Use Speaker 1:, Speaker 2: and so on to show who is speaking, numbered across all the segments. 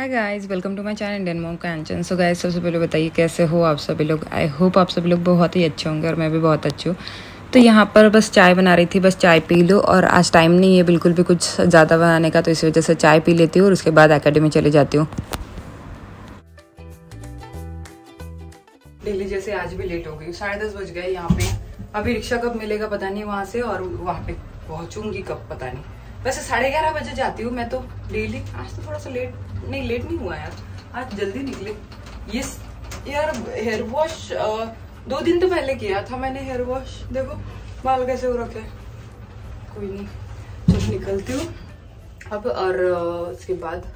Speaker 1: Hi guys welcome to my channel Indian mom Kanchan so guys सबसे पहले बताइए कैसे हो आप सभी लोग? आई होप आप सभी लोग बहुत ही अच्छे होंगे और मैं भी बहुत अच्छी हूँ। तो यहाँ पर बस चाय बना रही थी, बस चाय पी लो और आज टाइम नहीं है बिल्कुल भी कुछ ज़्यादा बनाने का तो इस वजह से चाय पी लेती हूँ और उसके बाद एकेडमी चली जाती हूँ। डेली जैसे आज भी लेट हो गई साढ़े दस बज गए यहाँ पे। अभी रिक्शा कब मिलेगा पता नहीं वहाँ से और वहाँ पे पहुंचूँगी कब पता नहीं। वैसे साढ़े ग्यारह बजे जाती हूँ मैं तो डेली आज तो थोड़ा सा लेट नहीं लेट नहीं हुआ यार। आज जल्दी निकले। ये यार हेयर वॉश दो दिन तो पहले किया था मैंने हेयर वॉश देखो, बाल कैसे हो रखे कोई नहीं, चलो निकलती हूँ। अब और उसके बाद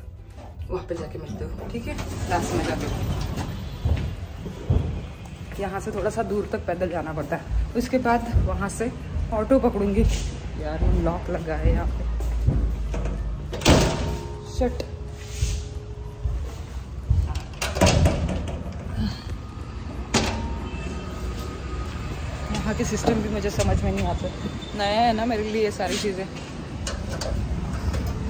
Speaker 1: वहाँ पे जाके मिलते हो, ठीक है? लास्ट में जाके यहाँ से थोड़ा सा दूर तक पैदल जाना पड़ता है। उसके बाद वहाँ से ऑटो पकड़ूँगी। यार लॉक लगा है यहाँ पे। शट यहाँ के सिस्टम भी मुझे समझ में नहीं आते। नया है ना मेरे लिए ये सारी चीज़ें।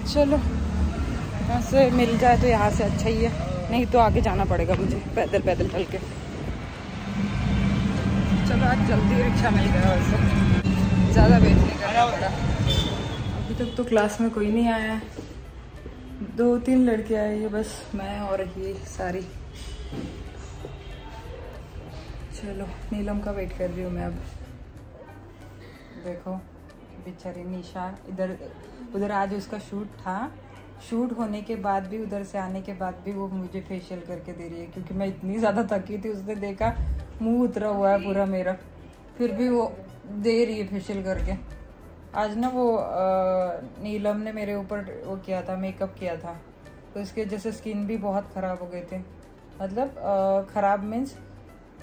Speaker 1: चलो, यहाँ से मिल जाए तो यहाँ से अच्छा ही है। नहीं तो आगे जाना पड़ेगा मुझे, पैदल पैदल चल के। चलो आज जल्दी रिक्शा मिल गया वैसे ज़्यादा वेट नहीं करना पड़ा। अभी तक तो क्लास में कोई नहीं आया। दो तीन लड़के आए हैं बस मैं और ये सारी। चलो, नीलम का वेट कर रही हूँ मैं अब। देखो, बेचारी निशा इधर, उधर आज उसका शूट था। शूट होने के बाद भी, उधर से आने के बाद भी वो मुझे फेशियल करके दे रही है, क्योंकि मैं इतनी ज़्यादा थकी थी, उसने देखा मुँह उतरा हुआ है पूरा मेरा। फिर भी वो दे रही है फेशियल करके। आज ना वो नीलम ने मेरे ऊपर वो किया था मेकअप किया था। तो इसकी वजह से स्किन भी बहुत ख़राब हो गए थे। मतलब ख़राब मीन्स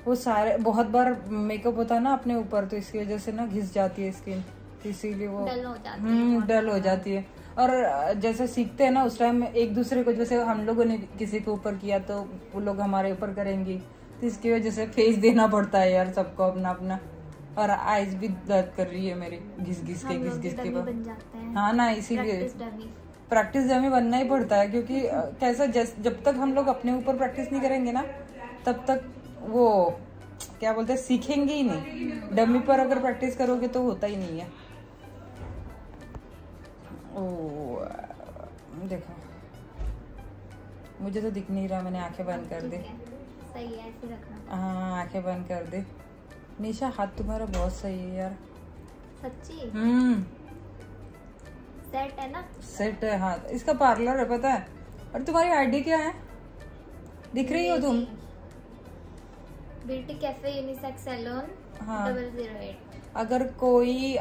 Speaker 1: वो सारे बहुत बार मेकअप होता है ना अपने ऊपर तो इसकी वजह से ना घिस जाती है स्किन तो इसीलिए वो डल हो जाती हम्म डल हो जाती है। और जैसे सीखते हैं ना उस टाइम एक दूसरे को जैसे हम लोगों ने किसी के ऊपर किया तो वो लोग हमारे ऊपर करेंगी। तो इसकी वजह से फेस देना पड़ता है यार सबको अपना अपना और आइज़ भी दर्द कर रही है मेरी घिस घिस के घिस घिस के बाद। हाँ। ना इसीलिए। प्रैक्टिस डमी बनना ही पड़ता है क्योंकि कैसा जब तक हम लोग अपने ऊपर प्रैक्टिस नहीं करेंगे ना तब तक वो क्या बोलते हैं सीखेंगे ही नहीं। डमी पर अगर प्रैक्टिस करोगे तो होता ही नहीं है। ओ देखो। मुझे तो दिख नहीं रहा मैंने आँखें बंद कर दी।
Speaker 2: सही है ऐसे रखना।
Speaker 1: हाँ आँखें बंद कर दी। निशा हाथ तुम्हारा बहुत सही है यार।
Speaker 2: सच्ची?
Speaker 1: हम्म।
Speaker 2: सेट है ना?
Speaker 1: सेट है हाथ इसका पार्लर है पता है? और तुम्हारी आईडी क्या है? दिख रही हो तुम?
Speaker 2: ब्यूटी कैफ़े यूनिसेक्स सैलून हाँ। डबल ज़ीरो एट
Speaker 1: अगर कोई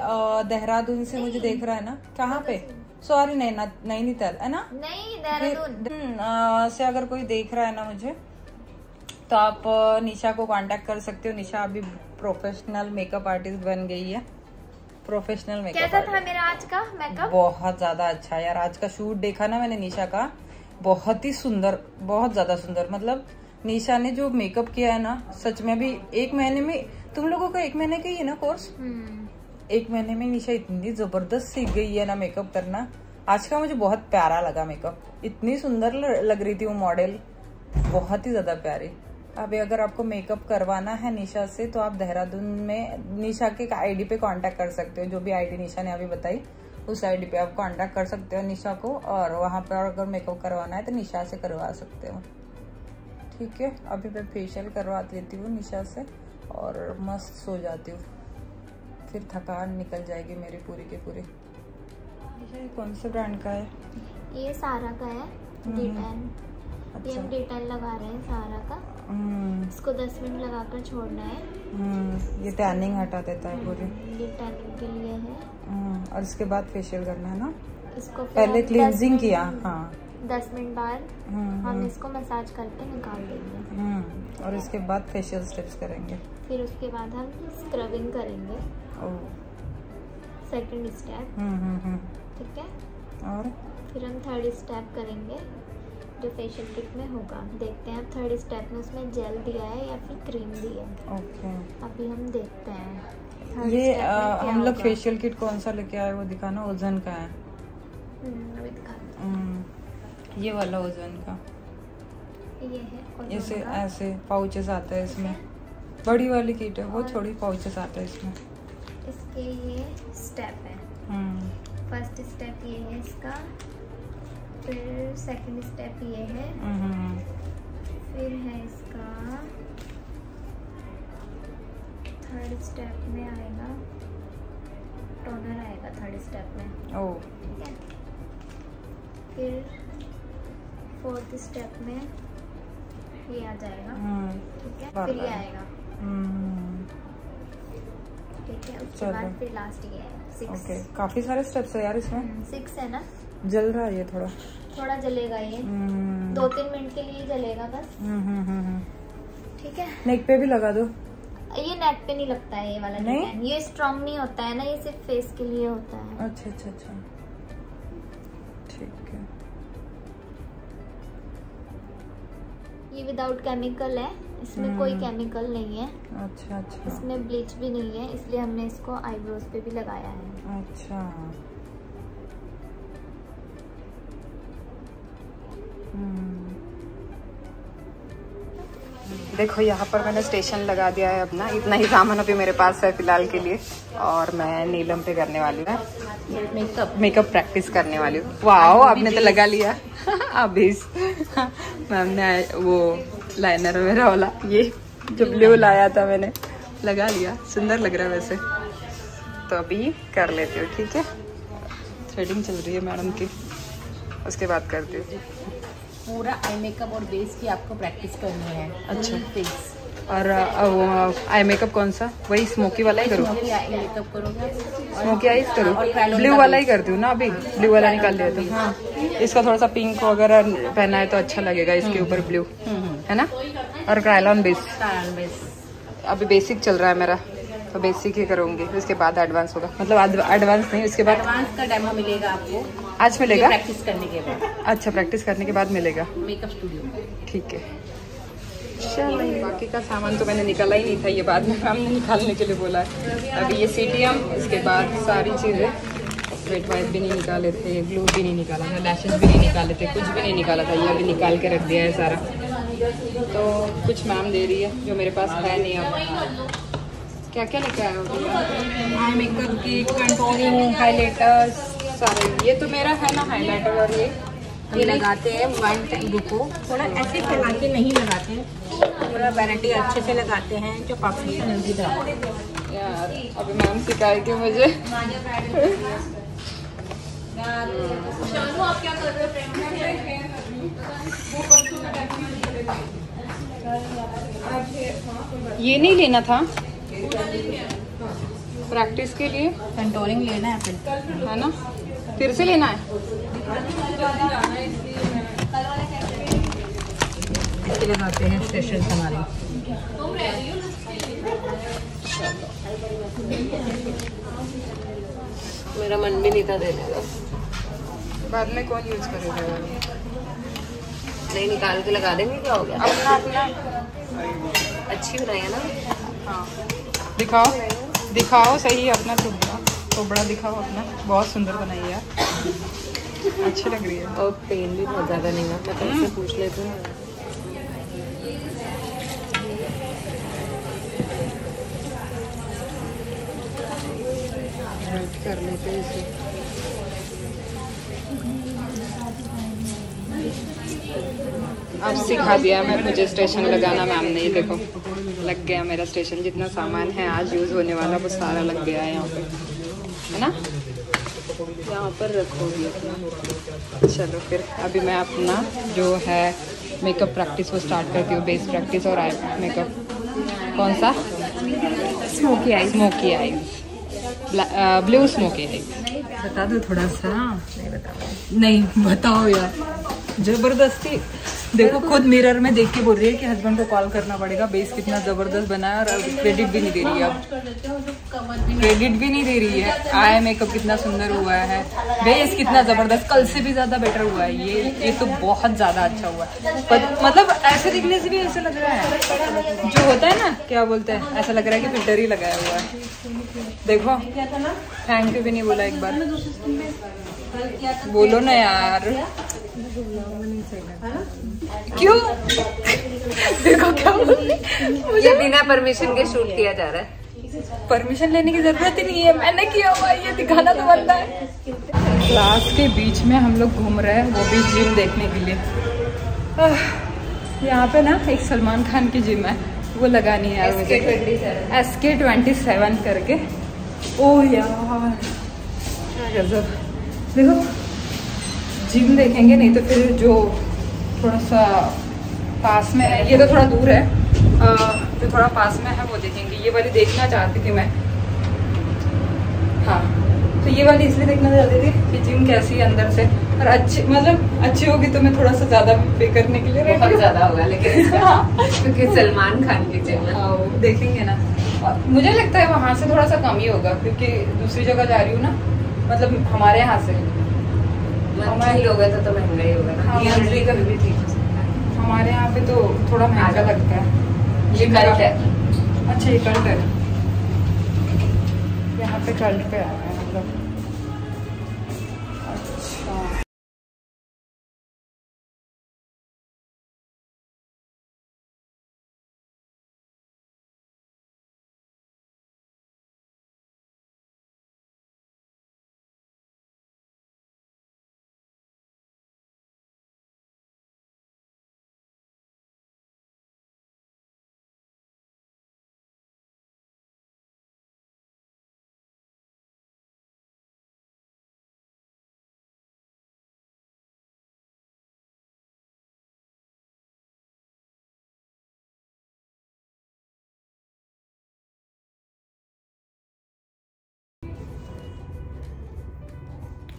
Speaker 1: देहरादून से मुझे देख रहा है ना कहाँ पे? सॉरी नहीं नैनीताल है ना?
Speaker 2: नहीं देहरादून।
Speaker 1: हम्म, से अगर कोई देख रहा है ना मुझे तो आप निशा को कांटेक्ट कर सकते हो। निशा अभी प्रोफेशनल मेकअप आर्टिस्ट बन गई है। प्रोफेशनल मेकअप
Speaker 2: कैसा था मेरा आज का मेकअप
Speaker 1: बहुत ज़्यादा अच्छा यार। आज का शूट देखा ना मैंने निशा का। बहुत ही सुंदर बहुत ज़्यादा सुंदर। मतलब निशा ने जो मेकअप किया है ना सच में भी एक महीने में तुम लोगों का एक महीने का ही है ना कोर्स हम्म। एक महीने में निशा इतनी ज़बरदस्त सीख गई है ना मेकअप करना। आज का मुझे बहुत प्यारा लगा मेकअप इतनी सुंदर लग रही थी वो मॉडल बहुत ही ज़्यादा प्यारी। अभी अगर आपको मेकअप करवाना है निशा से तो आप देहरादून में निशा के आईडी पे कांटेक्ट कर सकते हो। जो भी आईडी निशा ने अभी बताई उस आईडी पे आप कांटेक्ट कर सकते हो निशा को और वहाँ पर अगर मेकअप करवाना है तो निशा से करवा सकते हो। ठीक है? अभी मैं फेशियल करवा लेती हूँ निशा से और मस्त सो जाती हूँ। फिर थकान निकल जाएगी मेरी पूरी के पूरी। कौन से ब्रांड का है?
Speaker 2: ये सारा का है हम्म। अच्छा। ये हम डिटेल लगा रहे हैं सारा। इसको 10 मिनट लगाकर छोड़ना है।
Speaker 1: हम्म, ये टैनिंग हटा देता है पूरी।
Speaker 2: ये टैनिंग के लिए है।
Speaker 1: हम्म, और इसके बाद फेशियल करना है ना? इसको पहले क्लींजिंग किया हाँ।
Speaker 2: दस मिनट बाद हम इसको मसाज करके निकाल देंगे।
Speaker 1: और इसके बाद फेशियल स्टेप्स करेंगे।
Speaker 2: फिर उसके बाद हम स्क्रबिंग करेंगे। सेकंड स्टेप ठीक है? और? फिर हम थर्ड स्टेप करेंगे। जो फेशियल किट में होगा। देखते हैं अब थर्ड स्टेप में उसमें जेल दिया है या फिर क्रीम दी है।
Speaker 1: ओके
Speaker 2: अभी हम देखते हैं।
Speaker 1: ये हम लोग फेशियल किट कौन सा लेके आए वो दिखाना ओजन का है।
Speaker 2: हम्म, अभी
Speaker 1: हम्म, ये वाला ओजन का।
Speaker 3: ये है
Speaker 1: ऐसे ऐसे पाउचेस आते हैं इसमें। बड़ी वाली किट है वो छोड़ी पाउचेस आते हैं इसमें।
Speaker 3: इसके ये स्टेप है। फ़र्स्ट स्टेप ये है इसका। फिर सेकंड स्टेप ये है।
Speaker 1: हम्म,
Speaker 3: फिर है इसका। थर्ड स्टेप में आएगा। टोनर आएगा थर्ड स्टेप में।
Speaker 1: ओ।
Speaker 3: ठीक है? फिर फोर्थ स्टेप में ये आ जाएगा।
Speaker 1: हम्म।
Speaker 3: ठीक है? फिर ये आएगा।
Speaker 1: हम्म।
Speaker 3: ठीक है? उसके बाद फिर लास्ट ये है। Six
Speaker 1: okay. काफ़ी सारे स्टेप्स है यार इसमें।
Speaker 3: सिक्स है ना?
Speaker 1: जल रहा है ये थोड़ा?
Speaker 3: थोड़ा जलेगा ये।
Speaker 1: हम्म।
Speaker 3: दो तीन मिनट के लिए जलेगा बस।
Speaker 1: हम्म हम्म।
Speaker 3: ठीक है?
Speaker 1: नेक पे भी लगा दो।
Speaker 3: ये नेक पे नहीं लगता है ये वाला
Speaker 1: नहीं?
Speaker 3: ये स्ट्रॉन्ग नहीं होता है ना ये सिर्फ़ फेस के लिए होता है।
Speaker 1: अच्छा अच्छा अच्छा। ठीक है।
Speaker 3: ये विदाउट केमिकल है। इसमें कोई। केमिकल नहीं है।
Speaker 1: अच्छा अच्छा।
Speaker 3: इसमें ब्लीच भी नहीं है इसलिए हमने इसको आईब्रोज पे भी लगाया है।
Speaker 1: अच्छा। देखो यहाँ पर मैंने स्टेशन लगा दिया है अपना। इतना ही सामान अभी मेरे पास है फ़िलहाल के लिए। और मैं नीलम पे करने वाली हूँ मेकअप मेकअप प्रैक्टिस करने वाली हूँ। वाओ आपने तो लगा लिया। अभी मैम ने वो लाइनर मेरा वाला ये जो ब्लू लाया था मैंने लगा लिया। सुंदर लग रहा है वैसे। तो अभी कर लेती हूँ ठीक है? थ्रेडिंग चल रही है मैडम की। उसके बाद करती हूँ।
Speaker 2: पूरा आई मेकअप और बेस की आपको प्रैक्टिस करनी है।
Speaker 1: अच्छा।
Speaker 2: फेस
Speaker 1: और आई मेकअप कौन सा? वही स्मोकी वाला ही करूँ?
Speaker 2: आई
Speaker 1: स्मोकी आईज करूँ? ब्लू वाला ही करती हूँ ना अभी? ब्लू वाला निकाल लिया तो। हाँ। इसका थोड़ा सा पिंक वगैरह पहना है तो अच्छा लगेगा इसके ऊपर ब्लू है ना? और
Speaker 2: कारण बेस
Speaker 1: अभी बेसिक चल रहा है मेरा। तो बेसिक ही करूँगी। उसके बाद एडवांस होगा। मतलब एडवांस नहीं उसके बाद
Speaker 2: एडवांस का डेमो मिलेगा आपको।
Speaker 1: आज मिलेगा?
Speaker 2: प्रैक्टिस करने के बाद।
Speaker 1: अच्छा प्रैक्टिस करने के बाद मिलेगा।
Speaker 2: मेकअप स्टूडियो
Speaker 1: ठीक है। चलो। बाकी का सामान तो मैंने निकाला ही नहीं था ये बाद में हमने निकालने के लिए बोला है। अभी ये सीटीएम इसके बाद सारी चीज़ें। वेट वाइट भी नहीं निकाले थे ग्लू भी नहीं निकाला था लैशेज भी नहीं निकाले थे कुछ भी नहीं निकाला था ये अभी निकाल के रख दिया है सारा। तो कुछ मैम दे रही है जो मेरे पास है नहीं अब। क्या क्या लेके आए हो?
Speaker 2: आई मेकअप की कंट्रोलिंग हाइलाइटर्स
Speaker 1: सारे। ये तो मेरा है ना हाईलाइटर और ये।
Speaker 2: ये लगाते हैं वन टाइम रुको थोड़ा ऐसे फैला के नहीं लगाते। हैं थोड़ा वैरायटी अच्छे से लगाते हैं, जो काफ़ी जल्दी
Speaker 1: यार अभी मैम सिखाएगी मुझे। ये नहीं लेना था? प्रैक्टिस के लिए?
Speaker 2: कंट्रोलिंग लेना है फिर।
Speaker 1: है ना? फिर से लेना है?
Speaker 2: लगाते हैं स्पेशल हमारे। मेरा मन भी नहीं था देने का।
Speaker 1: बाद में कौन यूज़ करेगा?
Speaker 2: नहीं निकाल के लगा देंगे क्या हो गया?
Speaker 1: अपना अपना।
Speaker 2: अच्छी बनाई है ना?
Speaker 1: हाँ। दिखाओ। दिखाओ सही अपना टुकड़ा। टुकड़ा दिखाओ अपना। बहुत सुंदर बनाई है। यार अच्छी लग रही है।
Speaker 2: और पेन भी बहुत ज़्यादा नहीं है मैं कल पूछ लेती हूँ।
Speaker 1: कर लेते हैं इसे। अब सिखा दिया मैं मुझे स्टेशन लगाना मैम ने ये देखो। लग गया मेरा स्टेशन जितना सामान है आज यूज़ होने वाला वो सारा लग गया है यहाँ पे। है ना? यहाँ पर रखोगी अपना। चलो फिर अभी मैं अपना जो है मेकअप प्रैक्टिस वो स्टार्ट करती हूँ बेस प्रैक्टिस और आई मेकअप कौन सा? Smoky eye smoky eye blue smoky eye बता दो थोड़ा सा। नहीं बताओ नहीं बताओ यार। ज़बरदस्ती। देखो खुद मिरर में देख के बोल रही है कि हस्बैंड को कॉल करना पड़ेगा। बेस कितना ज़बरदस्त बना है और क्रेडिट भी नहीं दे रही है अब। क्रेडिट भी नहीं दे रही है। आई मेकअप कितना सुंदर हुआ है। बेस कितना ज़बरदस्त। कल से भी ज़्यादा बेटर हुआ है। ये ये तो बहुत ज़्यादा अच्छा हुआ है। पर, मतलब ऐसे दिखने से भी ऐसा लग रहा है। जो होता है ना क्या बोलते हैं ऐसा लग रहा है कि फ़िल्टर ही लगाया हुआ है। देखो। थैंक यू भी नहीं बोला एक बार। बोलो ना यार। क्यों? देखो क्या
Speaker 4: ये बिना परमिशन के शूट किया जा रहा है।
Speaker 1: परमिशन लेने की ज़रूरत ही नहीं है। मैंने किया हुआ ये दिखाना तो बनता है। क्लास के बीच में हम लोग घूम रहे हैं वो भी जिम देखने के लिए। यहाँ पे ना एक सलमान खान की जिम है। वो लगानी है एस के ट्वेंटी सेवन करके। ओह यार गजब। देखो जिम देखेंगे नहीं तो फिर जो थोड़ा सा पास में है ये तो थोड़ा दूर है। आ, जो थोड़ा पास में है वो देखेंगे। ये वाली देखना चाहती थी मैं। हाँ तो ये वाली इसलिए देखना चाहती थी कि जिम कैसी है अंदर से। और अच्छी मतलब अच्छी होगी तो मैं थोड़ा सा ज़्यादा पे करने के लिए
Speaker 4: बहुत ज़्यादा होगा लेकिन क्योंकि सलमान खान की जिम है
Speaker 1: हाँ, देखेंगे ना। मुझे लगता है वहाँ से थोड़ा सा कम ही होगा क्योंकि दूसरी जगह जा रही हूँ ना मतलब हमारे यहाँ से।
Speaker 4: होगा तो तो महँगा ही होगा ना
Speaker 1: हाँ,
Speaker 4: ईयरली
Speaker 1: monthly
Speaker 4: का भी ठीक हो सकता है।
Speaker 1: हमारे यहाँ पे तो थोड़ा महँगा लगता है।
Speaker 4: ये कल्ट है।
Speaker 1: अच्छा ये कल्ट है। यहाँ पे कल्ट पे आया है।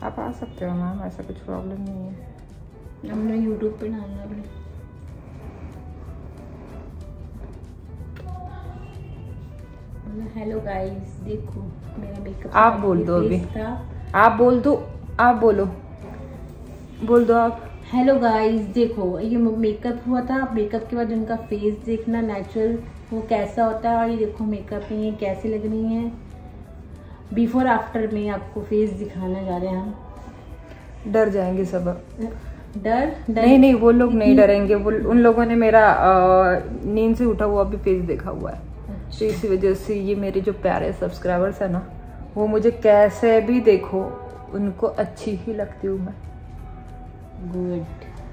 Speaker 1: आप आ सकते हो मैम ऐसा कुछ प्रॉब्लम नहीं है।
Speaker 2: हमने यूट्यूब पे डालना भी हेलो गाइस देखो मेरा मेकअप
Speaker 1: आप बोल दो अभी। आप बोल दो आप बोलो। बोल दो आप।
Speaker 2: हेलो गाइस देखो ये मेकअप हुआ था मेकअप के बाद उनका फेस देखना नेचुरल वो कैसा होता है और ये देखो मेकअप में ये कैसी लग रही है? बिफोर आफ्टर में आपको फेस दिखाने जा रहे हैं हम।
Speaker 1: डर जाएँगे सब।
Speaker 2: डर?
Speaker 1: नहीं नहीं वो लोग नहीं डरेंगे। वो उन लोगों ने मेरा नींद से उठा हुआ भी फेस देखा हुआ है। तो इसी वजह से ये मेरे जो प्यारे सब्सक्राइबर्स है ना वो मुझे कैसे भी देखो उनको अच्छी ही लगती हूँ मैं।
Speaker 2: गुड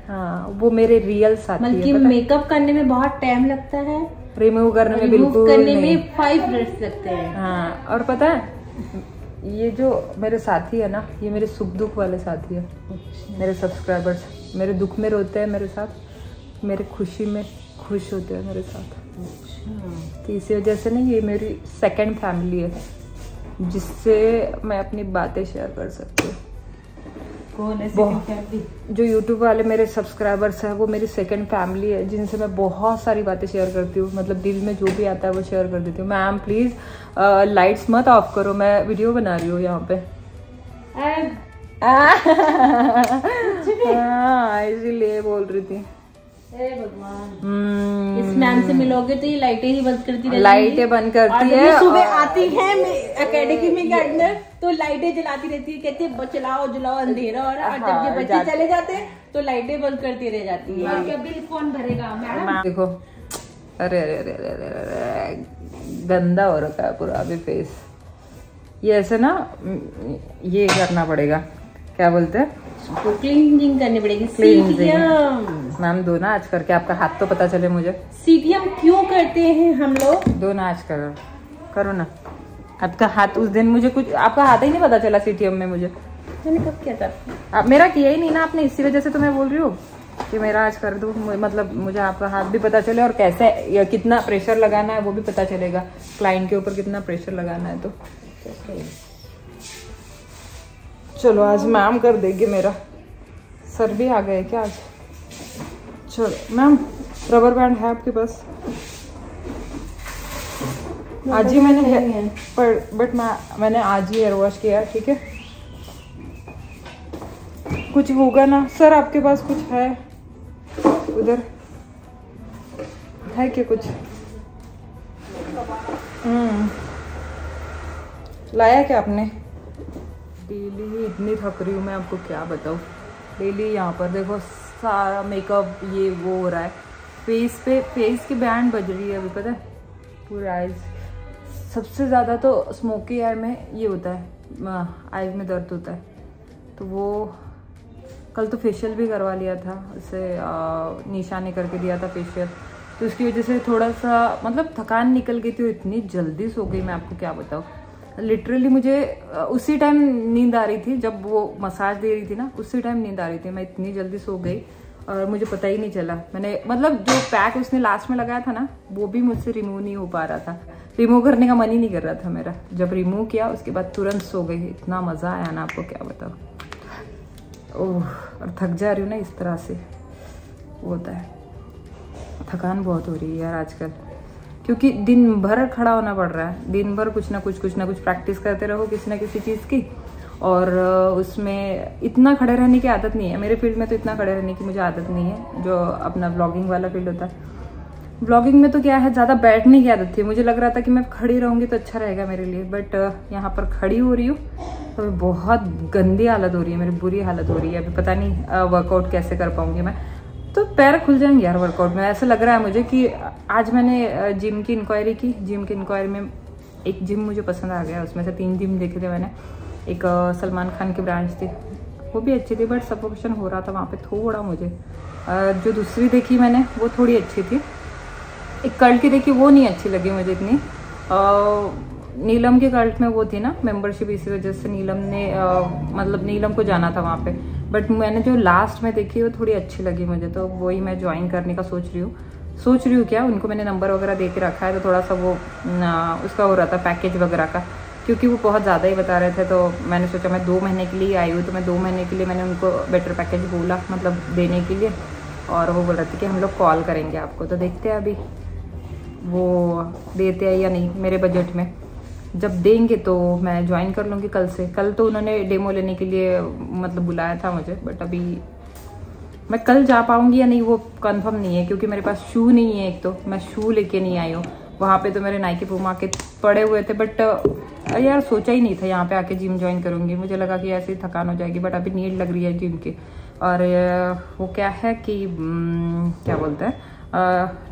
Speaker 1: हाँ वो मेरे रियल साथी
Speaker 2: बल्कि मेकअप करने में बहुत टाइम लगता है।
Speaker 1: रिमूव करने में बिल्कुल
Speaker 2: करने में फाइव मिनट्स लगते हैं।
Speaker 1: हाँ और पता है? ये जो मेरे साथी है ना ये मेरे सुख दुख वाले साथी है। मेरे सब्सक्राइबर्स मेरे दुख में रोते हैं मेरे साथ मेरे खुशी में खुश होते हैं मेरे साथ। तो इसी वजह से ना ये मेरी सेकंड फैमिली है जिससे मैं अपनी बातें शेयर कर सकती हूँ। जो यूट्यूब वाले मेरे सब्सक्राइबर्स हैं वो मेरी सेकंड फैमिली है जिनसे मैं बहुत सारी बातें शेयर करती हूँ। मतलब दिल में जो भी आता है वो शेयर कर देती हूँ। मैम प्लीज़ लाइट्स मत ऑफ़ करो। मैं वीडियो बना रही हूँ यहाँ पे। हाँ इसीलिए बोल रही थी।
Speaker 2: भगवान।
Speaker 1: हम्म,
Speaker 2: इस मैम से मिलोगे तो ये लाइटें ही बंद करती रहती
Speaker 1: लाइटें बंद करती है
Speaker 2: सुबह आती है एकेडमी के अंदर तो लाइटें जलाती रहती है कहती है चलाओ जलाओ अंधेरा हो और जब ये
Speaker 1: हाँ,
Speaker 2: बच्चे चले जाते हैं तो लाइटें बंद करती रह जाती है।
Speaker 4: बिल कौन भरेगा मैडम?
Speaker 1: देखो। अरे अरे अरे अरे अरे अरे गंदा हो रखा है पूरा अभी फेस ये ऐसे ना ये करना पड़ेगा। क्या बोलते हैं?
Speaker 2: तो क्लीनिंग करनी पड़ेगी।
Speaker 1: मैम दो ना आज करके आपका हाथ तो पता चले मुझे।
Speaker 2: सीटीएम क्यों करते हैं हम लोग?
Speaker 1: दो ना आज करो। करो ना। आपका हाथ उस दिन मुझे कुछ आपका हाथ ही नहीं पता चला सीटीएम में मुझे।
Speaker 2: मैंने कब किया था?
Speaker 1: आप मेरा किया ही नहीं ना आपने इसी वजह से तो मैं बोल रही हूँ कि मेरा आज कर दो। मतलब मुझे आपका हाथ भी पता चले और कैसे या कितना प्रेशर लगाना है वो भी पता चलेगा। क्लाइंट के ऊपर कितना प्रेशर लगाना है तो। चलो आज मैम कर देगी मेरा। सर भी आ गए क्या आज? चलो मैम रबर बैंड है आपके पास? आज ही मैंने है, पर बट मैं मैंने आज ही हेयर वॉश किया ठीक है? कुछ होगा ना? सर आपके पास कुछ है? उधर। है क्या कुछ? हम्म। लाया क्या आपने? डेली इतनी थक रही हूँ, मैं आपको क्या बताऊँ। डेली यहाँ पर देखो, सारा मेकअप ये, वो हो रहा है। फेस पे फेस की बैंड बज रही है अभी, पता है? पूरा आइज़ सबसे ज़्यादा तो स्मोकी आई में ये होता है आइज़ में दर्द होता है। तो वो कल तो फेशियल भी करवा लिया था, उसे निशा ने करके दिया था फेशियल तो उसकी वजह से थोड़ा सा मतलब थकान निकल गई थी और इतनी जल्दी सो गई, मैं आपको क्या बताऊँ। लिटरली मुझे उसी टाइम नींद आ रही थी, जब वो मसाज दे रही थी ना, उसी टाइम नींद आ रही थी। मैं इतनी जल्दी सो गई और मुझे पता ही नहीं चला। मैंने मतलब जो पैक उसने लास्ट में लगाया था ना, वो भी मुझसे रिमूव नहीं हो पा रहा था। रिमूव करने का मन ही नहीं कर रहा था मेरा। जब रिमूव किया, उसके बाद तुरंत सो गई। इतना मज़ा आया ना आपको, क्या बताओ ओह, और थक जा रही हूँ ना इस तरह से। होता है। थकान बहुत हो रही है यार आजकल। क्योंकि दिन भर खड़ा होना पड़ रहा है। दिन भर कुछ ना कुछ कुछ ना कुछ प्रैक्टिस करते रहो किसी ना किसी चीज़ की। और उसमें इतना खड़े रहने की आदत नहीं है। मेरे फ़ील्ड में तो इतना खड़े रहने की मुझे आदत नहीं है, जो अपना ब्लॉगिंग वाला फ़ील्ड होता है। ब्लॉगिंग में तो क्या है, ज़्यादा बैठने की आदत थी। मुझे लग रहा था कि मैं खड़ी रहूँगी तो अच्छा रहेगा मेरे लिए बट यहाँ पर खड़ी हो रही हूँ तो बहुत गंदी हालत हो रही है, मेरी बुरी हालत हो रही है। अभी पता नहीं वर्कआउट कैसे कर पाऊँगी मैं। तो पैर खुल जाएँगे यार वर्कआउट में। ऐसा लग रहा है मुझे कि आज मैंने जिम की इंक्वायरी की। जिम की इंक्वायरी में एक जिम मुझे पसंद आ गया उसमें से तीन जिम देखे थे मैंने। एक सलमान खान की ब्रांच थी। वो भी अच्छी थी बट सफोकेशन हो रहा था वहाँ पे थोड़ा मुझे। जो दूसरी देखी मैंने वो थोड़ी अच्छी थी। एक कल्ट की देखी वो नहीं अच्छी लगी मुझे इतनी। नीलम के कल्ट में वो थी ना मेंबरशिप इसी वजह से नीलम ने आ, मतलब नीलम को जाना था वहाँ पे। बट मैंने जो लास्ट में देखी वो थोड़ी अच्छी लगी मुझे तो वही मैं ज्वाइन करने का सोच रही हूँ। सोच रही हूँ क्या? उनको मैंने नंबर वगैरह दे के रखा है तो थोड़ा सा वो उसका हो रहा था पैकेज वगैरह का। क्योंकि वो बहुत ज़्यादा ही बता रहे थे तो मैंने सोचा मैं दो महीने के लिए आई हूँ तो मैं दो महीने के लिए मैंने उनको बेटर पैकेज बोला मतलब देने के लिए। और वो बोल रहे थे कि हम लोग कॉल करेंगे आपको। तो देखते हैं अभी वो देते हैं या नहीं, मेरे बजट में। जब देंगे तो मैं ज्वाइन कर लूँगी कल से। कल तो उन्होंने डेमो लेने के लिए मतलब बुलाया था मुझे बट अभी मैं कल जा पाऊँगी या नहीं वो कंफर्म नहीं है, क्योंकि मेरे पास शू नहीं है एक तो। मैं शू लेके नहीं आई हूँ। वहाँ पे तो मेरे नाइकी पुमा के पड़े हुए थे बट यार सोचा ही नहीं था यहाँ पे आके जिम ज्वाइन करूँगी। मुझे लगा कि ऐसे ही थकान हो जाएगी बट अभी नीड लग रही है जिम की। और वो क्या है कि क्या बोलते हैं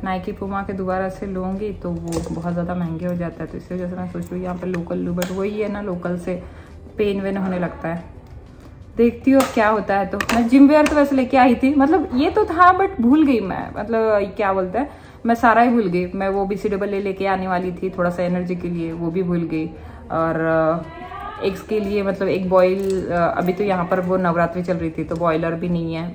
Speaker 1: नाइकी पुमा के दोबारा से लूँगी तो वो बहुत ज़्यादा महँगे हो जाता है। तो इसी वजह से मैं सोच रही हूँ यहाँ पर लोकल लूँ बट वही है ना लोकल से पेन वेन होने लगता है। देखती हूँ क्या होता है तो। मैं जिम वेयर तो वैसे लेके आई थी। मतलब ये तो था बट भूल गई मैं। मतलब क्या बोलते हैं? मैं सारा ही भूल गई। मैं वो बी सी डबल लेके आने वाली थी थोड़ा सा एनर्जी के लिए वो भी भूल गई। और एग्स के लिए मतलब एक बॉयल अभी तो यहाँ पर वो नवरात्रि चल रही थी तो बॉयलर भी नहीं है।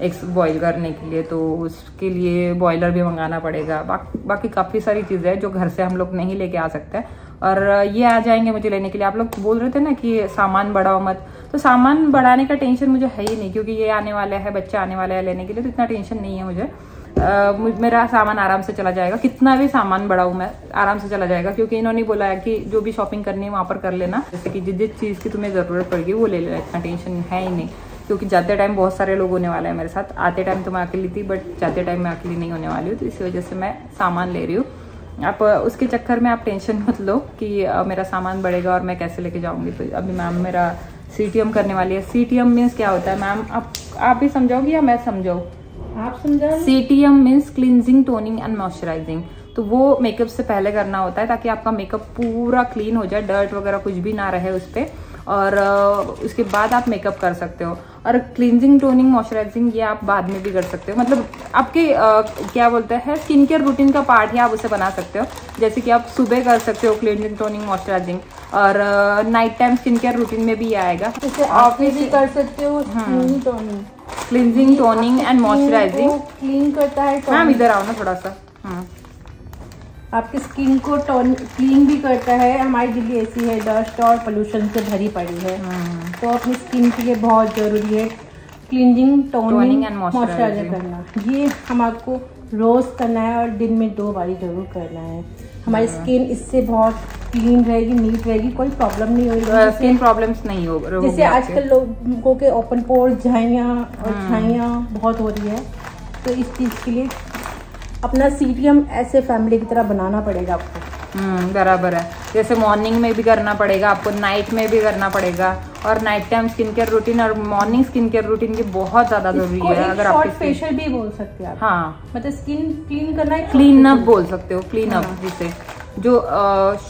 Speaker 1: एग्स बॉयल करने के लिए तो उसके लिए बॉयलर भी मंगाना पड़ेगा। बा, बाकी काफ़ी सारी चीज़ें हैं जो घर से हम लोग नहीं लेके आ सकते। और ये आ जाएँगे मुझे लेने के लिए। आप लोग बोल रहे थे ना कि सामान बढ़ाओ मत। तो सामान बढ़ाने का टेंशन मुझे है ही नहीं क्योंकि ये आने वाला है बच्चा आने वाला है लेने के लिए तो इतना टेंशन नहीं है मुझे। Uh, मेरा सामान आराम से चला जाएगा कितना भी सामान बढ़ाऊँ मैं आराम से चला जाएगा क्योंकि इन्होंने बोला है कि जो भी शॉपिंग करनी है वहाँ पर कर लेना। जैसे कि जिस जिस चीज़ की तुम्हें ज़रूरत पड़ेगी वो ले लेना इतना टेंशन है ही नहीं। क्योंकि जाते टाइम बहुत सारे लोग होने वाले हैं मेरे साथ। आते टाइम तो मैं अकेली थी बट जाते टाइम मैं अकेली नहीं होने वाली हूँ तो इसी वजह से मैं सामान ले रही हूँ। आप उसके चक्कर में आप टेंशन मत लो कि मेरा सामान बढ़ेगा और मैं कैसे लेके जाऊँगी। तो अभी मैम मेरा सीटीएम करने वाली है। सी टी मीन्स क्या होता है मैम आप आप भी समझाओगी या मैं समझाऊँ?
Speaker 2: आप समझा
Speaker 1: C T M means cleansing toning and moisturising तो वो मेकअप से पहले करना होता है ताकि आपका मेकअप पूरा क्लीन हो जाए डर्ट वगैरह कुछ भी ना रहे उस पर और उसके बाद आप मेकअप कर सकते हो। और क्लिनजिंग टोनिंग मॉइस्चराइजिंग ये आप बाद में भी कर सकते हो। मतलब आपके आ, क्या बोलते हैं स्किन केयर रूटीन का पार्ट ही आप उसे बना सकते हो। जैसे कि आप सुबह कर सकते हो क्लिनजिंग टोनिंग मॉइस्चराइजिंग और night time skin care routine में भी आएगा।
Speaker 2: ऑफ़िस भी कर सकते हो toning
Speaker 1: cleansing toning and moisturising
Speaker 2: clean करता है
Speaker 1: मैम इधर आओ ना थोड़ा सा। हाँ।
Speaker 2: आपकी स्किन को टोन क्लीन भी करता है। हमारी दिल्ली ऐसी है डस्ट और पोल्यूशन से भरी पड़ी है। हाँ। तो अपनी स्किन के लिए बहुत ज़रूरी है क्लींजिंग टोनिंग एंड मॉइस्चराइजर करना। ये हम आपको रोज़ करना है और दिन में दो बारी ज़रूर करना है। हमारी स्किन हाँ। इससे बहुत क्लीन रहेगी नीट रहेगी कोई प्रॉब्लम नहीं होगी।
Speaker 1: स्किन प्रॉब्लम्स नहीं हो
Speaker 2: जैसे आजकल लोगों के ओपन पोर झाइया और हाँ। छाइया बहुत हो रही है। तो इस चीज़ के लिए अपना सीटीएम ऐसे फैमिली की तरह बनाना पड़ेगा आपको।
Speaker 1: हम्म, बराबर है। जैसे मॉर्निंग में भी करना पड़ेगा आपको नाइट में भी करना पड़ेगा। और night time skin care routine और मॉर्निंग स्किन केयर रूटीन की बहुत ज़्यादा ज़रूरी है अगर आप
Speaker 2: फेशियल भी बोल सकते हैं आप।
Speaker 1: हाँ।
Speaker 2: मतलब स्किन क्लीन करना है
Speaker 1: क्लीन अप बोल सकते हो क्लीन अप
Speaker 2: हाँ।
Speaker 1: जिसे। जो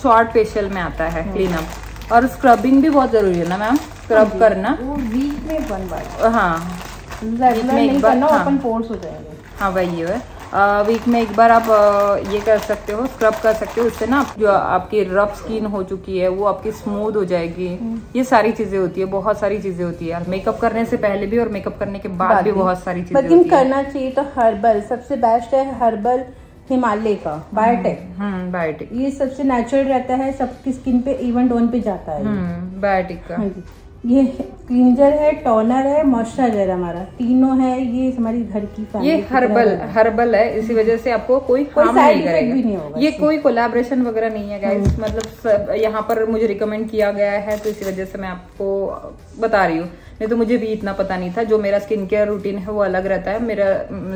Speaker 1: शॉर्ट फेशियल में आता है
Speaker 2: हाँ।
Speaker 1: क्लीन अप और स्क्रबिंग भी बहुत ज़रूरी है ना मैम स्क्रब करना।
Speaker 2: वीक में वन बार
Speaker 1: हाँ।
Speaker 2: रेगुलर
Speaker 1: में एक बार- हाँ।
Speaker 2: ओपन पोर्स हो जाएँगे।
Speaker 1: हाँ वही है। वीक में एक बार आप ये कर सकते हो स्क्रब कर सकते हो। उससे ना जो आपकी रफ स्किन हो चुकी है वो आपकी स्मूथ हो जाएगी। ये सारी चीज़ें होती है बहुत सारी चीज़ें होती है। मेकअप करने से पहले भी और मेकअप करने के बाद भी बहुत सारी चीज़ें है।
Speaker 2: करना चाहिए तो हर्बल सबसे बेस्ट है हर्बल हिमालय का बायोटेक
Speaker 1: बायोटेक
Speaker 2: ये सबसे नेचुरल रहता है सबकी स्किन पे इवन टोन पे जाता है
Speaker 1: हम्म बायोटिक का।
Speaker 2: हाँ ये क्लींजर है टोनर है मॉइस्चराइजर हमारा। तीनों है ये हमारी घर की
Speaker 1: ये हर्बल हर्बल है। इसी वजह से आपको कोई
Speaker 2: कोई side
Speaker 1: नहीं
Speaker 2: भी नहीं होगा
Speaker 1: ये कोई कोलैबोरेशन वगैरह नहीं है गाइस मतलब यहाँ पर मुझे रिकमेंड किया गया है तो इसी वजह से मैं आपको बता रही हूँ। नहीं तो मुझे भी इतना पता नहीं था। जो मेरा स्किन केयर रूटीन है वो अलग रहता है। मेरा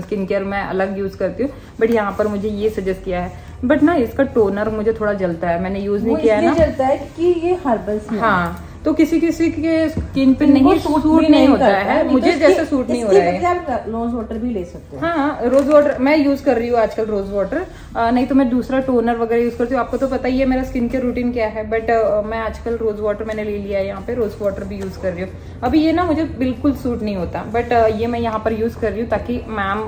Speaker 1: स्किन केयर मैं अलग यूज़ करती हूँ। बट यहाँ पर मुझे ये सजेस्ट किया है। बट ना इसका टोनर मुझे थोड़ा जलता है। मैंने यूज़ नहीं किया है ना।
Speaker 2: जलता है कि ये हर्बल
Speaker 1: हाँ। तो किसी किसी के स्किन पे नहीं
Speaker 2: सूट भी
Speaker 1: नहीं होता है।
Speaker 2: नहीं
Speaker 1: मुझे
Speaker 2: तो
Speaker 1: जैसे सूट नहीं हो रहा है।
Speaker 2: रोज वाटर भी ले सकते हो।
Speaker 1: हाँ रोज वाटर मैं यूज़ कर रही हूँ आजकल रोज वाटर नहीं तो मैं दूसरा टोनर वगैरह यूज़ करती हूँ। आपको तो पता ही है मेरा स्किन केयर रूटीन क्या है। बट मैं आजकल रोज वाटर मैंने ले लिया है यहाँ पे। रोज वाटर भी यूज़ कर रही हूँ। अभी ये ना मुझे बिल्कुल सूट नहीं होता। बट ये मैं यहाँ पर यूज़ कर रही हूँ ताकि मैम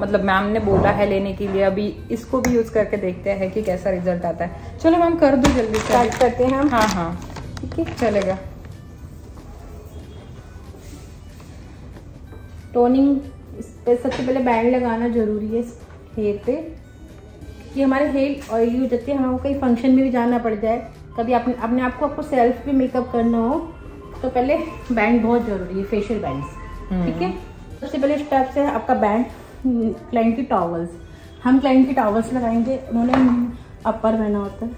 Speaker 1: मतलब मैम ने बोला है लेने के लिए। अभी इसको भी यूज़ करके देखते हैं कि कैसा रिज़ल्ट आता है। चलो मैम कर दो जल्दी
Speaker 2: स्टार्ट करते हैं हम।
Speaker 1: हाँ हाँ।
Speaker 2: ठीक है
Speaker 1: चलेगा।
Speaker 2: टोनिंग इस पे सबसे पहले बैंड लगाना ज़रूरी है इस हेयर पे। कि हमारे हेयर ऑयली हो जाती है हमें कहीं फ़ंक्शन में भी जाना पड़ जाए। कभी अपने अपने आप को आपको सेल्फ भी मेकअप करना हो तो पहले बैंड बहुत ज़रूरी है फेशियल बैंड्स ठीक है? सबसे पहले स्टेप है आपका बैंड क्लाइंट की टॉवल्स हम क्लाइंट की टॉवल्स लगाएँगे उन्होंने अपर पहना होता है।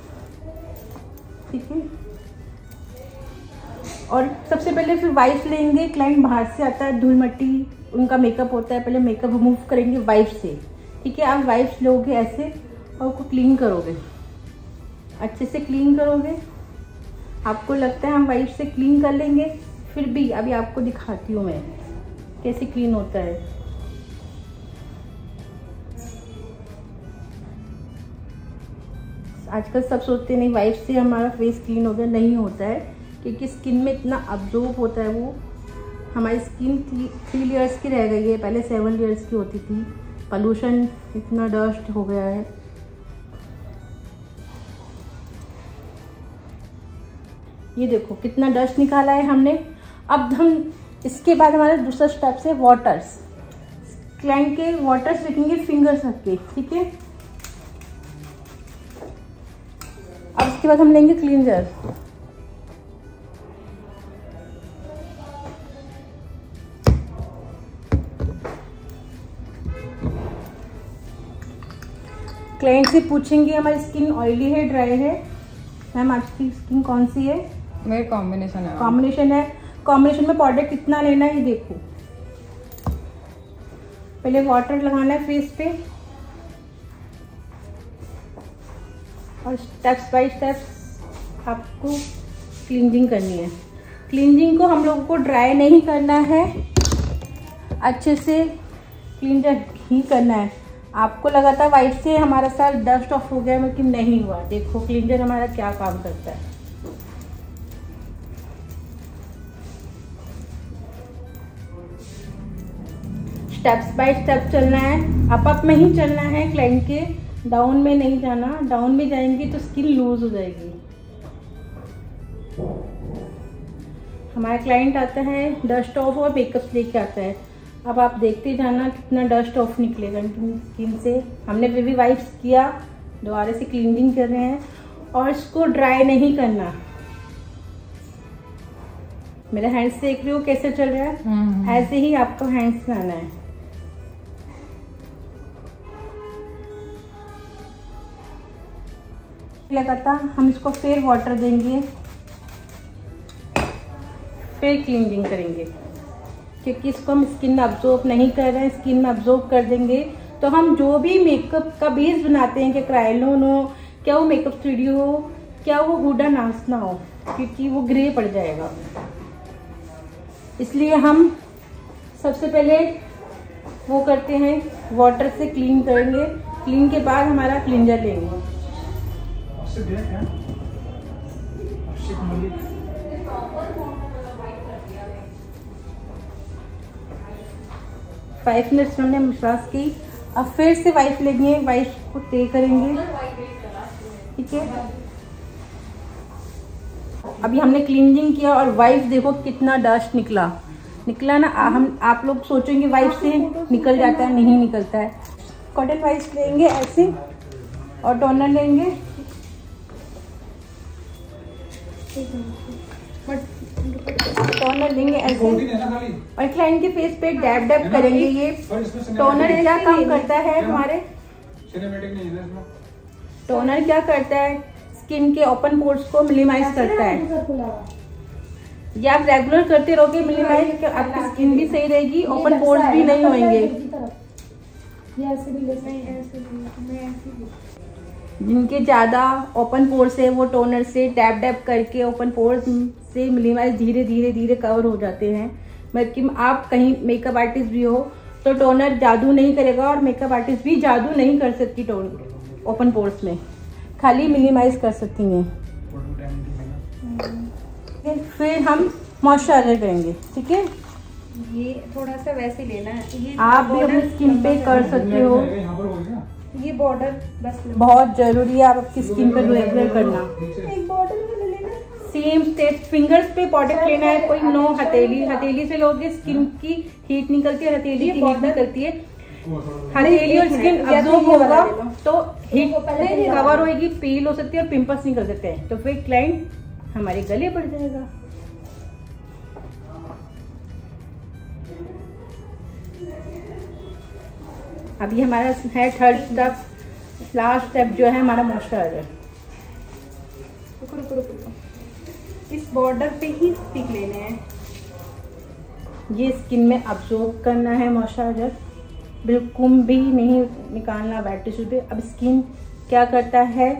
Speaker 2: ठीक है? और सबसे पहले फिर वाइफ लेंगे क्लाइंट बाहर से आता है धूल मट्टी उनका मेकअप होता है, पहले मेकअप रिमूव करेंगे वाइफ से। ठीक है, आप वाइफ लोगे ऐसे और उसको क्लीन करोगे। अच्छे से क्लीन करोगे। आपको लगता है हम वाइफ से क्लीन कर लेंगे, फिर भी अभी आपको दिखाती हूँ मैं कैसे क्लीन होता है। आजकल सब सोचते नहीं वाइफ से हमारा फेस क्लीन हो गया, नहीं होता है। क्योंकि स्किन में इतना अब्जॉर्ब होता है वो। हमारी स्किन थ्री लेयर्स की रह गई है। पहले सेवन लेयर्स की होती थी। पॉल्यूशन इतना डस्ट हो गया है। ये देखो, कितना डस्ट निकाला है हमने। अब हम इसके बाद हमारा दूसरा स्टेप है वाटर्स क्लाइंट के वाटर्स रखेंगे फिंगर्स के, ठीक है? अब इसके बाद हम लेंगे क्लींजर क्लाइंट से पूछेंगे हमारी स्किन ऑयली है ड्राई है? मैम आपकी स्किन कौन सी है?
Speaker 1: मेरे कॉम्बिनेशन है।
Speaker 2: कॉम्बिनेशन है। कॉम्बिनेशन में पाउडर कितना लेना है देखो। पहले वाटर लगाना है फेस पे। और स्टेप्स बाय स्टेप्स आपको क्लींजिंग करनी है। क्लींजिंग को हम लोगों को ड्राई नहीं करना है। अच्छे से क्लींजर ही करना है। आपको लगा था वाइट से हमारा साथ डस्ट ऑफ़ हो गया, लेकिन नहीं हुआ। देखो क्लींजर हमारा क्या काम करता है। स्टेप्स बाय स्टेप चलना है। अप अप में ही चलना है क्लाइंट के। डाउन में नहीं जाना। डाउन में जाएँगे तो स्किन लूज हो जाएगी। हमारा क्लाइंट आता है डस्ट ऑफ़ और मेकअप लेके आता है। अब आप देखते जाना कितना डस्ट ऑफ़ निकलेगा स्किन से। हमने बेबी वाइप्स किया दोबारा से क्लीनिंग कर रहे हैं और इसको ड्राई नहीं करना। मेरा हैंड्स देख रहे हो कैसे चल रहा है?
Speaker 1: हम्म।
Speaker 2: ऐसे ही आपको हैंड्स में आना है। लगातार हम इसको फिर वाटर देंगे फिर क्लीनिंग करेंगे। क्योंकि इसको हम स्किन में अब्जॉर्ब नहीं कर रहे हैं स्किन में अब्जॉर्ब कर देंगे। तो हम जो भी मेकअप का बेस बनाते हैं कि क्रायलोन हो, क्या वो मेकअप स्टूडियो हो, क्या वो हुडा नाश ना हो, क्योंकि वो ग्रे पड़ जाएगा। इसलिए हम सबसे पहले वो करते हैं वाटर से क्लीन करेंगे। क्लीन के बाद हमारा क्लिंजर लेंगे। फाइव मिनट्स हमने मसाज की। अब फिर से वाइफ लेंगे वाइफ को ते करेंगे। ठीक है? अभी हमने क्लीनिंग किया और वाइफ देखो कितना डस्ट निकला। निकला ना हम, आप लोग सोचेंगे वाइफ से निकल जाता है, नहीं निकलता है। कॉटन वाइफ लेंगे ऐसे, और टोनर लेंगे। टोनर लेंगे ऐसे। और क्लाइंट के फेस पे डैब डैब करेंगे ये। टोनर क्या काम करता है हमारे?
Speaker 5: सिनेमेटिक नहीं है ना इसमें?
Speaker 2: टोनर क्या करता है? स्किन के ओपन पोर्स को मिनिमाइज करता है। ये आप रेगुलर करते रहोगे मिनिमाइज आपकी स्किन भी सही रहेगी ओपन पोर्स भी नहीं होंगे। जिनके ज़्यादा ओपन पोर्स है वो टोनर से टैप टैप करके ओपन पोर्स से मिनिमाइज धीरे धीरे धीरे कवर हो जाते हैं। बल्कि आप कहीं मेकअप आर्टिस्ट भी हो तो टोनर जादू नहीं करेगा और मेकअप आर्टिस्ट भी जादू नहीं कर सकती टोन ओपन पोर्स में। खाली मिनिमाइज कर सकती हैं। फिर हम मॉइस्चराइजर करेंगे ठीक है?
Speaker 4: ये थोड़ा सा वैसे लेना है। ये
Speaker 2: आप भी अपनी स्किन पे कर सकते हो।
Speaker 4: ये बॉर्डर बस
Speaker 2: बहुत ज़रूरी है आप आपकी स्किन पर रेगुलर करना।
Speaker 4: एक बॉर्डर
Speaker 2: सेम स्टेप फिंगर्स पे प्रोडक्ट लेना है कोई नो हथेली हथेली से लोगे स्किन की हीट निकलती है हथेली की हीट निकलती है। हथेली और स्किन
Speaker 4: या तो
Speaker 2: अब्जॉर्ब होगा तो हीट
Speaker 4: नहीं,
Speaker 2: कवर होएगी पील हो सकती है और पिंपल्स निकल सकते हैं। तो फिर क्लाइंट हमारे गले पड़ जाएगा। अभी हमारा है थर्ड स्टेप लास्ट स्टेप जो है हमारा मॉइस्चराइजर
Speaker 4: रुको रुको रुको। इस बॉर्डर पे ही स्टिक लेने हैं।
Speaker 2: ये स्किन में अब्जॉर्ब करना है मॉइस्चराइजर बिल्कुल भी नहीं निकालना वेट टिश्यू पे। अब स्किन क्या करता है?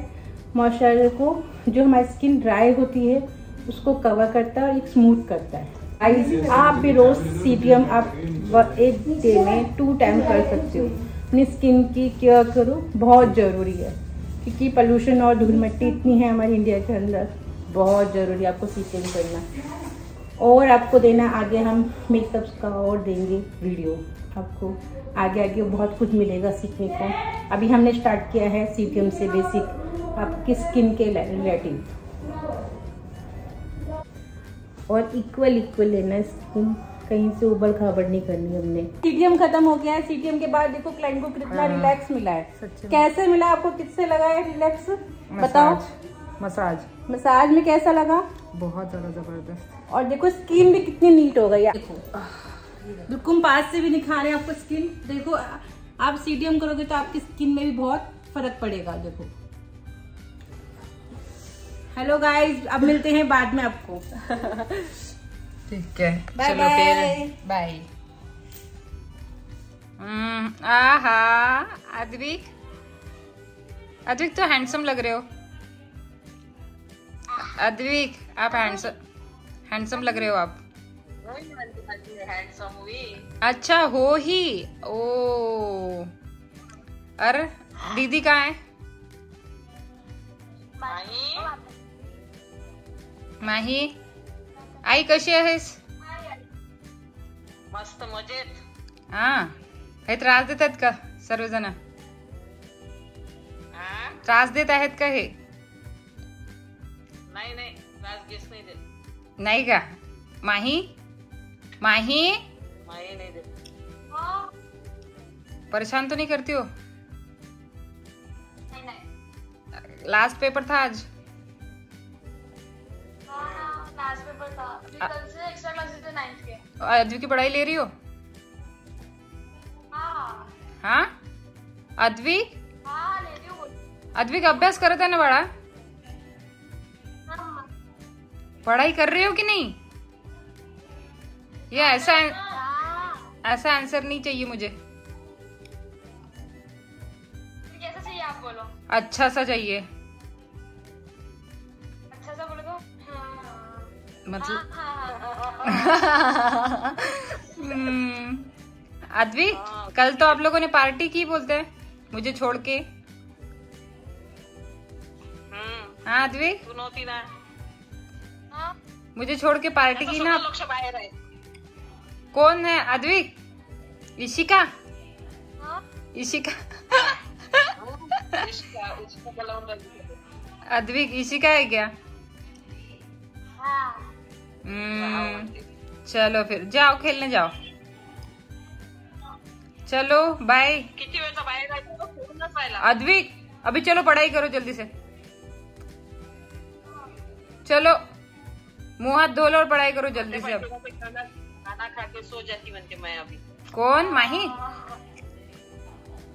Speaker 2: मॉइस्चराइजर को जो हमारी स्किन ड्राई होती है उसको कवर करता है और एक स्मूथ करता है। Guys, आप भी रोज सीपीएम आप एक डे में टू टाइम कर सकते हो। अपनी स्किन की केयर करो बहुत ज़रूरी है। क्योंकि पोल्यूशन और धूल मिट्टी इतनी है हमारे इंडिया के अंदर। बहुत ज़रूरी है आपको सीपीएम करना। और आपको देना आगे हम मेकअप का और देंगे वीडियो आपको आगे आगे बहुत कुछ मिलेगा सीखने को। अभी हमने स्टार्ट किया है सीपीएम से बेसिक आपकी स्किन के रिलेटिव और इक्वल इक्वल लेना स्किन कहीं से उबड़ खाबड़ नहीं करनी हमने। सीटीएम खत्म हो गया है। सीटीएम के बाद देखो क्लाइंट को कितना
Speaker 1: हाँ।
Speaker 2: रिलैक्स मिला है। कैसे मिला आपको? किससे लगा है रिलैक्स बताओ।
Speaker 1: मसाज। मसाज
Speaker 2: में कैसा लगा?
Speaker 1: बहुत ज़्यादा ज़बरदस्त।
Speaker 2: और देखो स्किन भी कितनी नीट हो गई है। देखो बिल्कुल पास से भी दिखा रहे हैं आपको स्किन देखो आप सीडीएम करोगे तो आपकी स्किन में भी बहुत फ़र्क पड़ेगा देखो। हेलो गाइस अब मिलते हैं बाद में आपको।
Speaker 1: ठीक है
Speaker 2: Bye
Speaker 1: चलो
Speaker 2: bye.
Speaker 1: फिर बाय हम्म, आहा अद्विक अद्विक तो हैंडसम लग रहे हो। अद्विक आप हैंडसम हैंडसम लग रहे हो आप। अच्छा हो ही। ओ। अरे दीदी कहाँ है? माही? आई कशी आहेस?
Speaker 6: मस्त मजेत.
Speaker 1: हा. काही त्रास देत आहेत का सर्वजण?
Speaker 6: हा?
Speaker 1: त्रास देत आहेत का हे?
Speaker 6: नाही नाही त्रास घेस नाही देत
Speaker 1: नाही का? माही? माही?
Speaker 6: माही नाही देत
Speaker 1: परेशान तो नहीं करती हो? लास्ट पेपर था आज?
Speaker 7: लास्ट पेपर था। कल से एक्स्ट्रा क्लासेस थे के।
Speaker 1: अद्वी की पढ़ाई ले रही हो?
Speaker 7: हाँ
Speaker 1: हाँ। अद्वी
Speaker 7: हाँ ले रही हूँ।
Speaker 1: अद्विक अभ्यास करत है ना बड़ा पढ़ाई कर रहे हो कि नहीं? ये ऐसा
Speaker 7: हाँ
Speaker 1: ऐसा आंसर नहीं चाहिए मुझे।
Speaker 7: कैसा चाहिए आप बोलो?
Speaker 1: अच्छा सा चाहिए। मतलब हम्म, अद्वी कल तो आप लोगों ने पार्टी की बोलते हैं मुझे छोड़ के।
Speaker 6: हम्म।
Speaker 1: हाँ अद्वी?
Speaker 6: तू नव्हती ना
Speaker 1: मुझे छोड़ के पार्टी की ना
Speaker 6: लक्ष बाहेर आहे
Speaker 1: कौन है? अद्वी इशिका? इशिका?
Speaker 6: इश्का इश्का बोलावून राहिली.
Speaker 1: अद्वी इशिका है क्या?
Speaker 7: हाँ।
Speaker 1: हम्म, चलो फिर। जाओ खेलने जाओ। चलो बाय
Speaker 6: किती वेळचा बाहेर राहायचं फिरूनच
Speaker 1: अभी चलो पढ़ाई करो जल्दी से। चलो। मुँह हाथ धो लो और पढ़ाई करो जल्दी से अब।
Speaker 6: खाना खाना खा के सो जाती म्हणते मैं अभी।
Speaker 1: कौन? माही?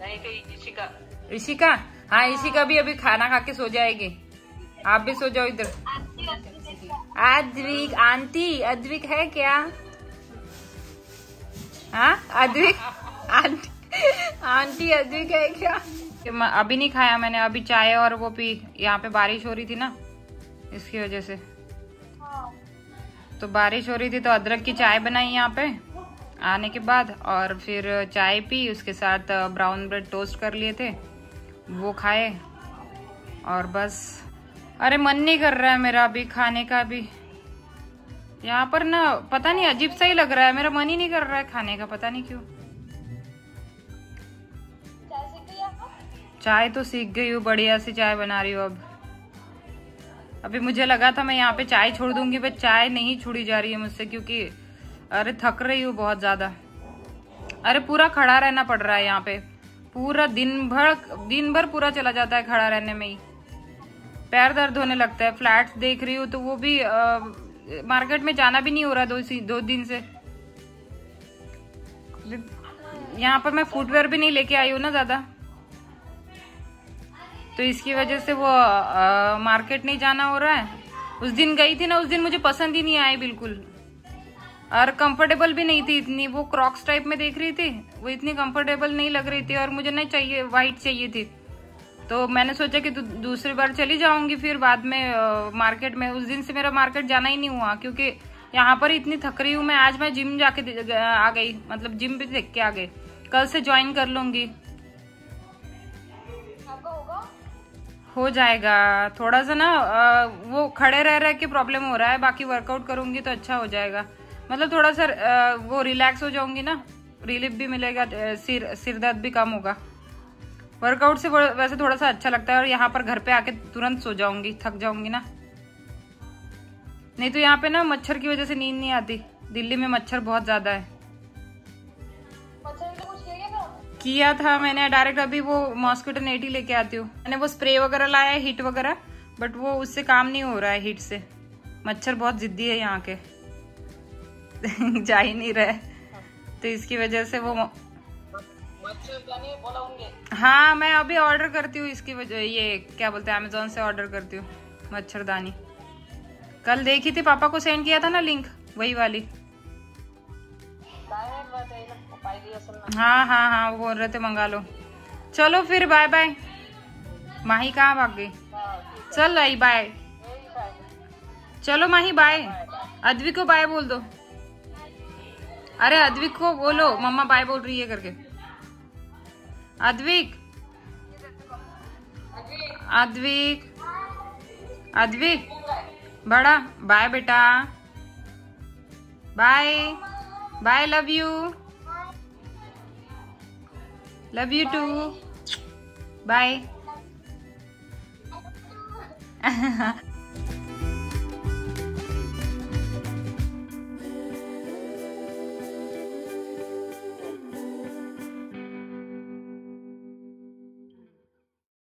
Speaker 6: नहीं
Speaker 1: ऋषिका। हाँ ऋषिका भी अभी खाना खा के सो जाएगी। आप भी सो जाओ इधर। अद्विक आंटी अद्विक है क्या? हाँ अद्विक आंटी आंटी अद्विक है क्या? अभी नहीं खाया मैंने अभी चाय और वो पी यहाँ पे बारिश हो रही थी ना इसकी वजह से। तो बारिश हो रही थी तो अदरक की चाय बनाई यहाँ पे आने के बाद और फिर चाय पी उसके साथ ब्राउन ब्रेड टोस्ट कर लिए थे वो खाए और बस। अरे मन नहीं कर रहा है मेरा अभी खाने का भी यहाँ पर ना पता नहीं अजीब सा ही लग रहा है मेरा मन ही नहीं कर रहा है खाने का पता नहीं क्यों।
Speaker 7: चाय
Speaker 1: तो सीख गई हूँ बढ़िया सी चाय बना रही हूँ अब। अभी मुझे लगा था मैं यहाँ पे चाय छोड़ दूँगी पर चाय नहीं छोड़ी जा रही है मुझसे क्योंकि अरे थक रही हूँ बहुत ज़्यादा। अरे पूरा खड़ा रहना पड़ रहा है यहाँ पे। पूरा दिन भर दिन भर पूरा चला जाता है खड़ा रहने में ही। पैर दर्द होने लगता है फ्लैट्स देख रही हूँ तो वो भी अ, मार्केट में जाना भी नहीं हो रहा दो दो दिन से। यहाँ पर मैं फुटवेयर भी नहीं लेके आई हूँ ना ज़्यादा। तो इसकी वजह से वो अ, मार्केट नहीं जाना हो रहा है। उस दिन गई थी ना उस दिन मुझे पसंद ही नहीं आई बिल्कुल। और कंफर्टेबल भी नहीं थी इतनी। वो क्रॉक्स टाइप में देख रही थी वो इतनी कंफर्टेबल नहीं लग रही थी और मुझे नहीं चाहिए वाइट चाहिए थी। तो मैंने सोचा कि दू- दूसरी बार चली जाऊँगी फिर बाद में अ, मार्केट में। उस दिन से मेरा मार्केट जाना ही नहीं हुआ क्योंकि यहाँ पर इतनी थक रही हूँ मैं। आज मैं जिम जाके आ गई मतलब जिम भी देख के आ गई। कल से ज्वाइन कर लूँगी। हो जाएगा। थोड़ा सा ना वो खड़े रह रह के प्रॉब्लम हो रहा है, बाकी वर्कआउट करूँगी तो अच्छा हो जाएगा। मतलब थोड़ा सा वो रिलैक्स हो जाऊँगी ना रिलीफ भी मिलेगा सिर सिर दर्द भी कम होगा। वर्कआउट से वैसे थोड़ा सा अच्छा लगता है और यहाँ पर घर पे आके तुरंत सो जाऊँगी, थक जाऊँगी ना। नहीं तो यहाँ पे ना मच्छर की वजह से नींद नहीं आती। दिल्ली में मच्छर बहुत ज़्यादा है।
Speaker 7: क्या था
Speaker 1: मैंने डायरेक्ट अभी वो मॉस्किटो नेट ही लेके आती हूँ। मैंने वो स्प्रे वगैरह लाया है हीट वगैरह बट वो उससे काम नहीं हो रहा है हीट से। मच्छर बहुत जिद्दी है यहाँ के। जा ही नहीं रहे तो इसकी वजह से वो हाँ मैं अभी ऑर्डर करती हूँ इसकी वजह ये क्या बोलते हैं अमेजोन से ऑर्डर करती हूँ मच्छरदानी। कल देखी थी पापा को सेंड किया था ना लिंक वही वाली। हाँ हाँ हाँ वो बोल रहे थे मंगा लो। चलो फिर बाय बाय माही कहाँ भाग गई? चल रही बाय चलो माही बाय अद्वी को बाय बोल दो। अरे अद्विक को बोलो, मम्मा बाय बोल रही है करके। अद्विक। अद्विक। अद्विक। बड़ा। बाय बेटा। Bye bye love you love you too bye